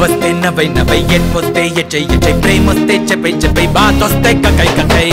నవ్వొస్తే నవ్వై నవ్వై ఎట్పొస్తే ఎచ్చై ఎచ్చై ప్రేమొస్తే Chennai Chennai బాతొస్తే కకై కకై.